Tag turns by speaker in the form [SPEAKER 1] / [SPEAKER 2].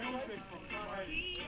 [SPEAKER 1] music from Friday.